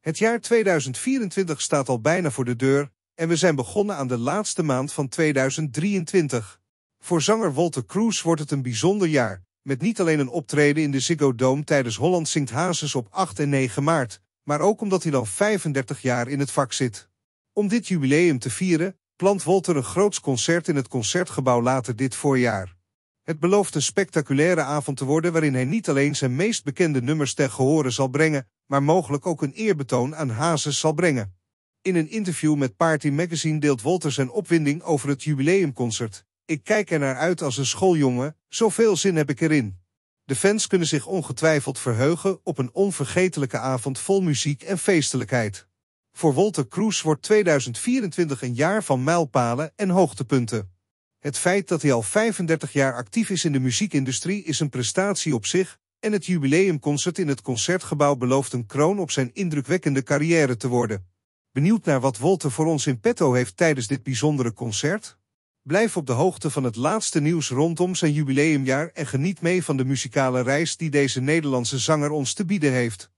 Het jaar 2024 staat al bijna voor de deur en we zijn begonnen aan de laatste maand van 2023. Voor zanger Walter Cruz wordt het een bijzonder jaar, met niet alleen een optreden in de Ziggo Dome tijdens Holland Zingt Hazes op 8 en 9 maart, maar ook omdat hij al 35 jaar in het vak zit. Om dit jubileum te vieren, plant Walter een groots concert in het Concertgebouw later dit voorjaar. Het belooft een spectaculaire avond te worden waarin hij niet alleen zijn meest bekende nummers ter gehore zal brengen, maar mogelijk ook een eerbetoon aan Hazes zal brengen. In een interview met Party Magazine deelt Walter zijn opwinding over het jubileumconcert. Ik kijk er naar uit als een schooljongen, zoveel zin heb ik erin. De fans kunnen zich ongetwijfeld verheugen op een onvergetelijke avond vol muziek en feestelijkheid. Voor Walter Cruz wordt 2024 een jaar van mijlpalen en hoogtepunten. Het feit dat hij al 35 jaar actief is in de muziekindustrie is een prestatie op zich, en het jubileumconcert in het Concertgebouw belooft een kroon op zijn indrukwekkende carrière te worden. Benieuwd naar wat Walter voor ons in petto heeft tijdens dit bijzondere concert? Blijf op de hoogte van het laatste nieuws rondom zijn jubileumjaar en geniet mee van de muzikale reis die deze Nederlandse zanger ons te bieden heeft.